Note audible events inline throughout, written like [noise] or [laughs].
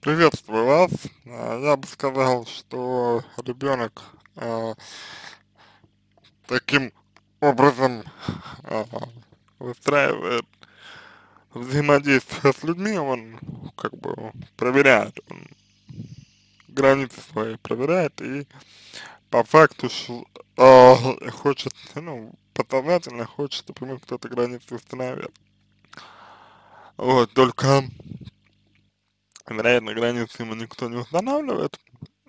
Приветствую вас. А, Я бы сказал, что ребенок а, таким образом а, выстраивает взаимодействие с людьми, он как бы проверяет, он границы свои проверяет и по факту а, хочет, ну, подсознательно хочет, ему кто-то границы установил. Вот, только, вероятно, границы ему никто не устанавливает,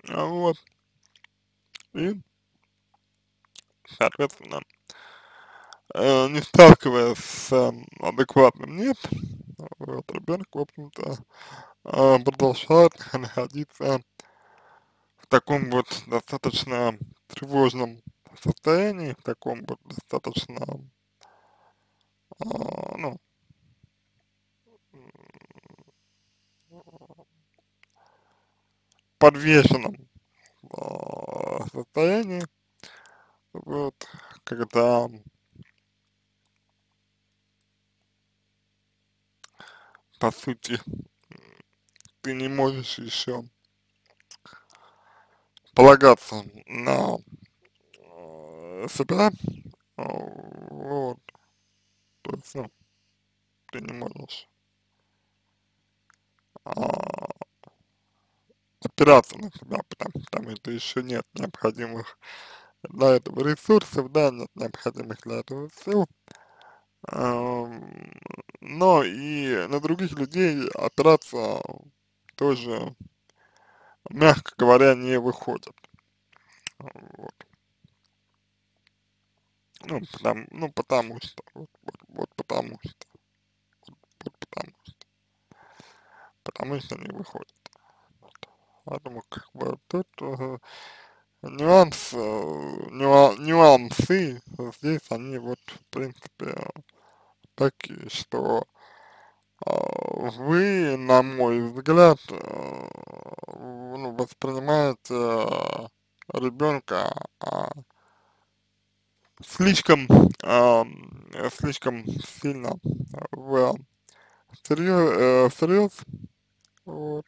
а вот, и, соответственно, э, не сталкиваясь с э, адекватным «нет», вот, ребенок, в общем-то, э, продолжает [laughs] находиться в таком вот достаточно тревожном состоянии, в таком вот достаточно, а, ну, подвешенном а, состоянии, вот, когда по сути ты не можешь еще полагаться на э, себя, а, вот, то есть, ну, ты не можешь. А, опираться на себя, потому, что еще нет необходимых для этого ресурсов, да, нет необходимых для этого сил, но и на других людей опираться тоже, мягко говоря, не выходит, вот, ну, потому, ну, потому что, вот, вот, вот потому что, вот, вот потому что, потому что не выходит, поэтому, как бы, тут э, нюанс, э, нюа- нюансы здесь, они вот, в принципе, такие, что а, вы, на мой взгляд, э, ну, воспринимаете ребенка слишком, а, слишком сильно в всерьез, всерьез, вот,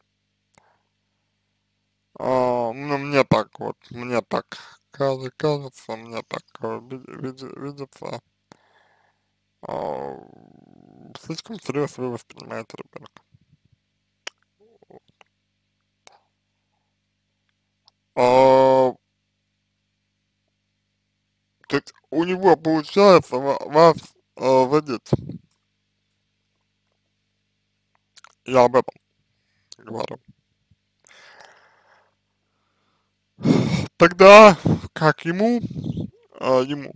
ну, мне так вот, мне так кажется, мне так э, ви- види- видится, а, слишком всерьез вы воспринимаете ребенка. А, то есть у него получается ва- вас э, задеть, я об этом говорю. Тогда, как ему, а, ему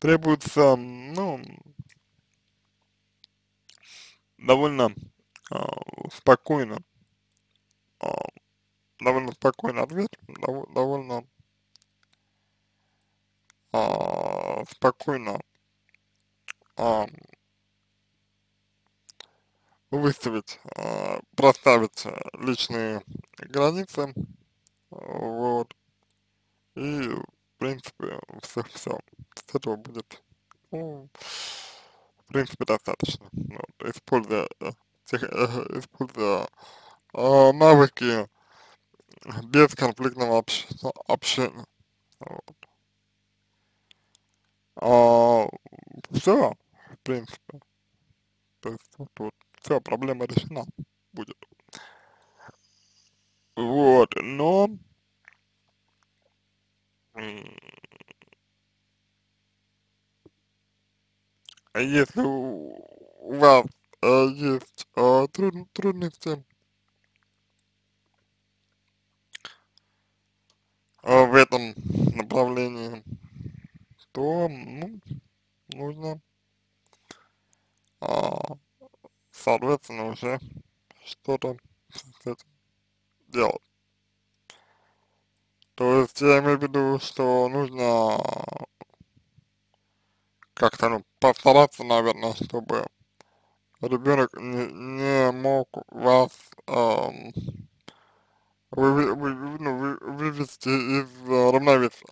требуется, ну, довольно а, спокойно, а, довольно спокойный ответ, дов- довольно а, спокойно а, выставить, а, проставить э, личные границы, и, в принципе, все, все, с этого будет, ну, в принципе, достаточно, вот, используя, э, тех, э, используя а, навыки бесконфликтного общ, общения, вот. А, все, в принципе, то есть вот, вот все, проблема решена будет. Вот, но если у, вас э, есть э, труд- трудности э, в этом направлении, то, ну, нужно, а, соответственно, уже что-то делать. То есть я имею в виду, что нужно как-то ну, постараться, наверное, чтобы ребенок не, не мог вас эм, вы, вы, ну, вы, вывести из э, равновесия.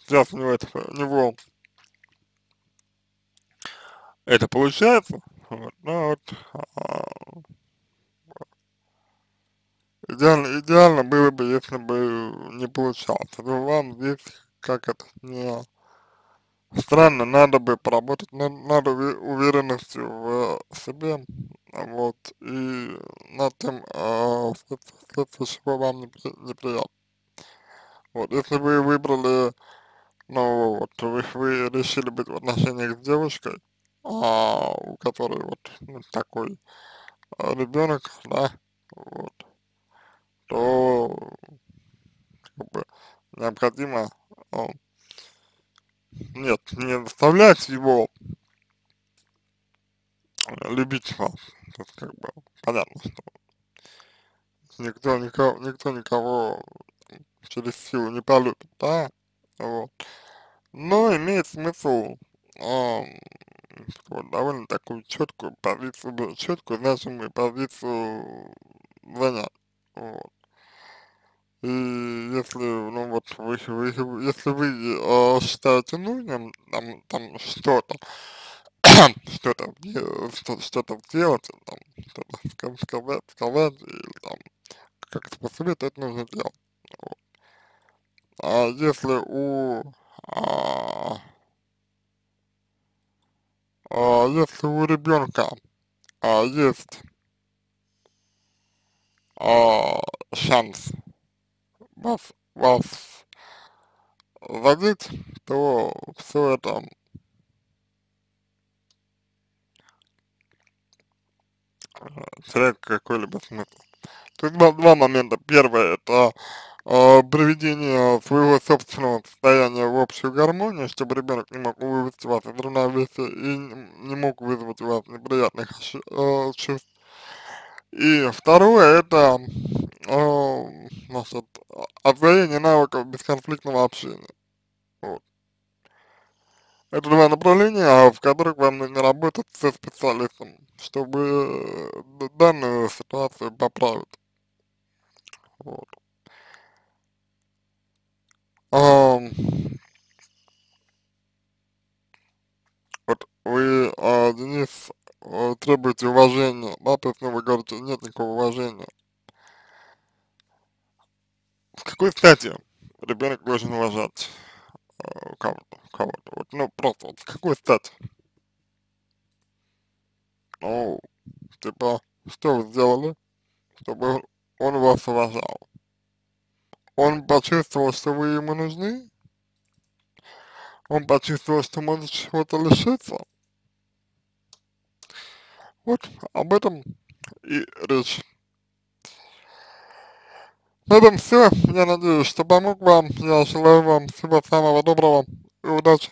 Сейчас у него это, у него это получается, вот, но вот э, идеально, идеально было бы, если бы не получалось. Но вам здесь как это, не странно, надо бы поработать над, над уверенностью в себе, вот, и над тем, э, чего вам непри, неприятно. Вот, если вы выбрали, ну, вот, вы, вы решили быть в отношениях с девушкой, а, у которой вот ну, такой а, ребенок, да, вот, то как бы необходимо, нет, не заставлять его любить вас, это как бы понятно, что никто никого, никто никого через силу не полюбит, да, вот, но имеет смысл э, довольно такую четкую позицию, четкую значимую позицию занять, вот. И если, ну вот, вы, вы, если вы э, считаете нужным там, там что-то, [coughs] что-то что-то сделать, там, что-то сказать, сказать, или там как-то посоветовать, нужно делать. Вот. А если у а, а, если у ребенка а, есть а, шанс вас, вас задеть, то все это теряет какой-либо смысл. Есть два, два момента. Первое это э, приведение своего собственного состояния в общую гармонию, чтобы ребенок не мог вывести вас из равновесия и не мог вызвать у вас неприятных э, чувств. И второе это э, значит, освоение навыков бесконфликтного общения. Вот. Это два направления, в которых вам нужно работать со специалистом, чтобы данную ситуацию поправить. Вот. А, вот вы, а, Денис, а, требуете уважения, да, то есть, ну, вы говорите, нет никакого уважения. С какой стати ребенок должен уважать э, кого-то, кого-то, вот, ну, просто вот, с какой стати? Ну, типа, что вы сделали, чтобы он вас уважал? Он почувствовал, что вы ему нужны? Он почувствовал, что может чего-то лишиться? Вот об этом и речь. На этом все. Я надеюсь, что помог вам. Я желаю вам всего самого доброго и удачи.